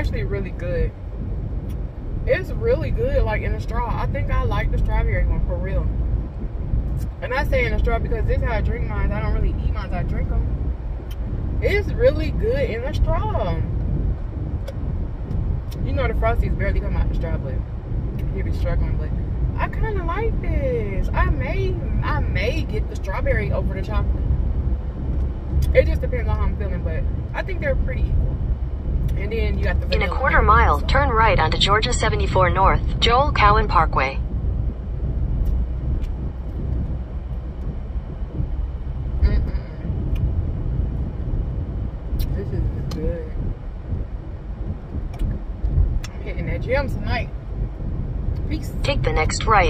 actually really good. It's really good, like in a straw. I think I like the strawberry one for real. And I say in a straw because this is how I drink mine. I don't really eat mine, I drink them. It's really good in a straw. You know the frosties barely come out the straw, but you be struggling. But I kind of like this. I may, I may get the strawberry over the chocolate. It just depends on how I'm feeling, but I think they're pretty equal. And then you got the In a quarter mile, turn right onto Georgia 74 North, Joel Cowan Parkway. Mm-mm. This is good. I'm hitting that gym tonight. Peace. Take the next right